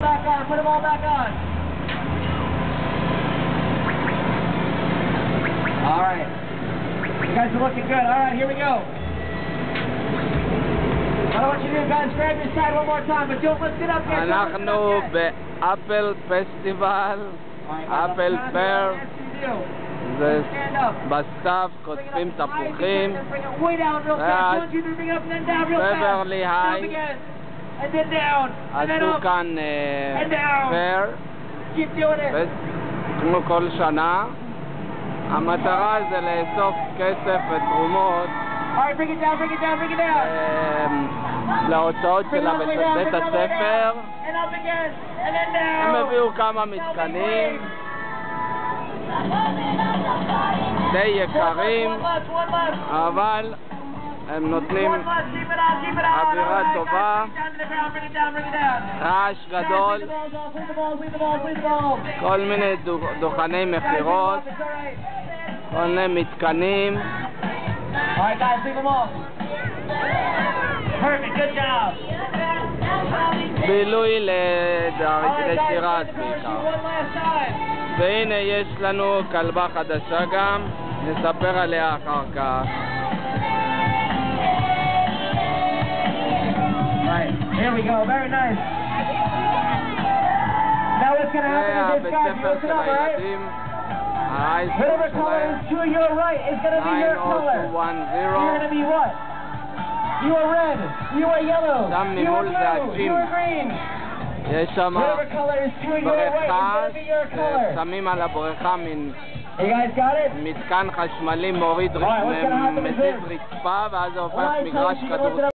Back on, put them all back on. All right. You guys are looking good. All right, here we go. I don't want you to do, guys, grab your side one more time, but don't, let's get up here. אנחנו באפל פסטיבל, אפל פייר, זה בסתיו קוטפים תפוחים, בברלי היי, and then down, and then up, uh, and down. Fair. Keep doing it. כמו כל שנה, המטרה זה לאסוף כסף ותרומות. אמ, להוצאות של בית הספר. הם הביאו כמה מתקנים. די יקרים, אבל הם נותנים אווירה טובה, רעש גדול, כל מיני דוכני מכירות, כל מיני מתקנים. בילוי לשירת בעיקר. והנה יש לנו כלבה חדשה גם, נספר עליה אחר כך. we go, very nice. Now what's going to זה happen is הבית this, guys, you ספר listen של up, alright? הילדים, ההייסקול Whatever color שלהם, is to your right is going to be your color. 90210. You're going to be what? You are red, you are yellow, שם you are ממול זה blue, הג'ים. you are green. יש שם Whatever color is to your right is בריכה, going to be your color. שמים על הבריכה מין You guys got it? מתקן חשמלי מוריד, Alright, what's gonna happen is מזיז this. רצפה, ואז זה הופך Alright, so מגרש you